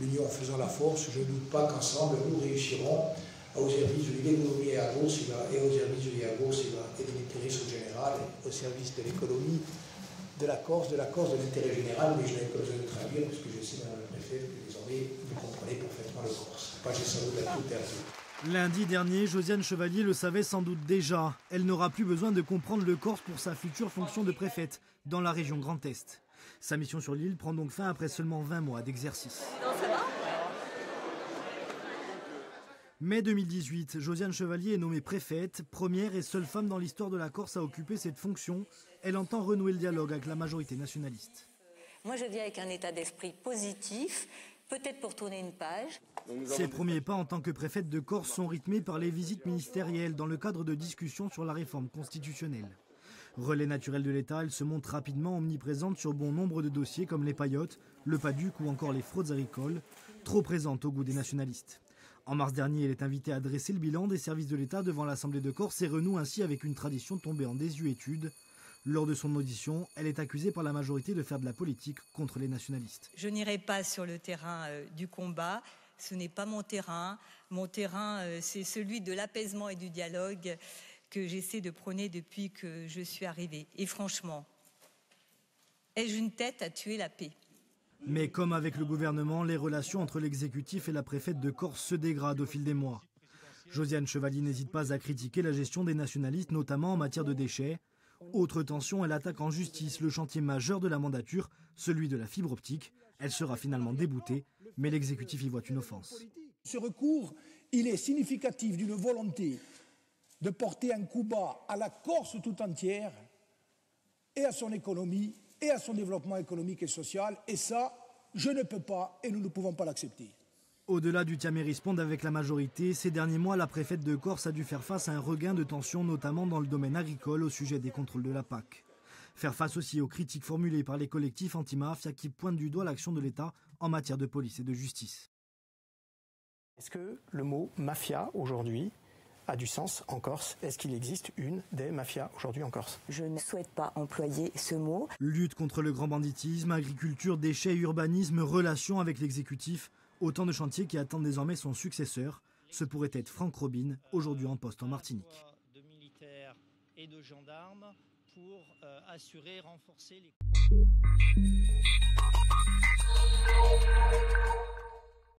l'union faisant la force, je ne doute pas qu'ensemble nous réussirons au service de l'économie et au service dialogue et de l'intérêt général, au service de l'économie de la Corse, de la Corse, de l'intérêt général, mais je n'ai pas besoin de traduire parce que je sais, Madame le Préfet, que désormais vous comprenez parfaitement le Corse. Pas j'ai sans doute à tout perdu. Lundi dernier, Josiane Chevalier le savait sans doute déjà. Elle n'aura plus besoin de comprendre le Corse pour sa future fonction de préfète dans la région Grand Est. Sa mission sur l'île prend donc fin après seulement 20 mois d'exercice. Mai 2018, Josiane Chevalier est nommée préfète, première et seule femme dans l'histoire de la Corse à occuper cette fonction. Elle entend renouer le dialogue avec la majorité nationaliste. Moi, je viens avec un état d'esprit positif, peut-être pour tourner une page. Ses premiers pas en tant que préfète de Corse sont rythmés par les visites ministérielles dans le cadre de discussions sur la réforme constitutionnelle. Relais naturel de l'État, elle se montre rapidement omniprésente sur bon nombre de dossiers comme les paillotes, le paduc ou encore les fraudes agricoles, trop présentes au goût des nationalistes. En mars dernier, elle est invitée à dresser le bilan des services de l'État devant l'Assemblée de Corse et renoue ainsi avec une tradition tombée en désuétude. Lors de son audition, elle est accusée par la majorité de faire de la politique contre les nationalistes. Je n'irai pas sur le terrain euh, du combat. Ce n'est pas mon terrain. Mon terrain, euh, c'est celui de l'apaisement et du dialogue que j'essaie de prôner depuis que je suis arrivée. Et franchement, ai-je une tête à tuer la paix? Mais comme avec le gouvernement, les relations entre l'exécutif et la préfète de Corse se dégradent au fil des mois. Josiane Chevalier n'hésite pas à critiquer la gestion des nationalistes, notamment en matière de déchets. Autre tension, elle attaque en justice le chantier majeur de la mandature, celui de la fibre optique. Elle sera finalement déboutée, mais l'exécutif y voit une offense. Ce recours, il est significatif d'une volonté de porter un coup bas à la Corse tout entière et à son économie et à son développement économique et social. Et ça, je ne peux pas et nous ne pouvons pas l'accepter. Au-delà du Tiamérisponde avec la majorité, ces derniers mois, la préfète de Corse a dû faire face à un regain de tension, notamment dans le domaine agricole au sujet des contrôles de la PAC. Faire face aussi aux critiques formulées par les collectifs anti-mafia qui pointent du doigt l'action de l'État en matière de police et de justice. Est-ce que le mot mafia aujourd'hui a du sens en Corse Est-ce qu'il existe une des mafias aujourd'hui en Corse? Je ne souhaite pas employer ce mot. Lutte contre le grand banditisme, agriculture, déchets, urbanisme, relations avec l'exécutif, autant de chantiers qui attendent désormais son successeur. Ce pourrait être Franck Robin, aujourd'hui en poste en Martinique. De militaires et de gendarmes pour euh, assurer, renforcer les...